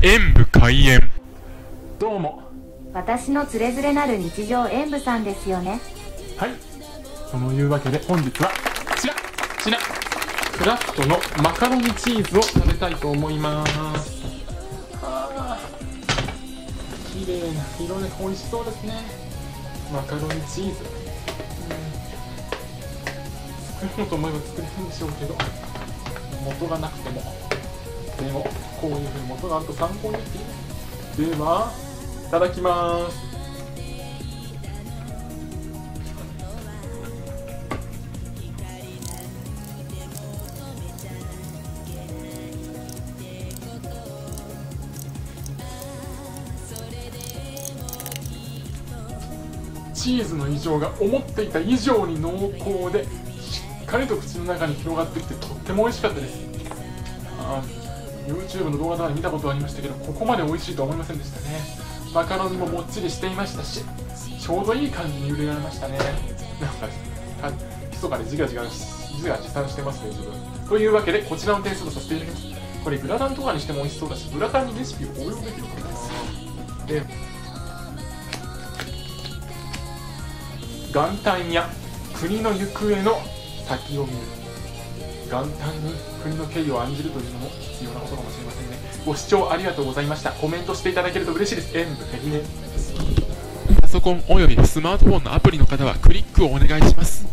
演武開演。どうも。私のつれづれなる日常演舞さんですよね。はい。そのいうわけで本日はこちら。こちら。クラフトのマカロニチーズを食べたいと思います。あー。綺麗な色で美味しそうですね。マカロニチーズ、うん、作ろうと思えば作れるんでしょうけど。元がなくてもでもこういうふうに元があると参考にできるではいただきます。チーズの異常が思っていた以上に濃厚でしっかりと口の中に広がってきてとっても美味しかったです。あ YouTube の動画とかで見たことはありましたけどここまで美味しいとは思いませんでしたね。マカロニももっちりしていましたしちょうどいい感じに茹でられましたね。なんか密かで自画自画自画自賛してますね自分。というわけでこちらの点数とさせていただきます。これグラタンとかにしても美味しそうだしグラタンにレシピを応用できるかなで元旦や国の行方の先を見る。元旦に国の敬意を案じるというのも必要なことかもしれませんね。ご視聴ありがとうございました。コメントしていただけると嬉しいです。演武ペギネパソコンおよびスマートフォンのアプリの方はクリックをお願いします。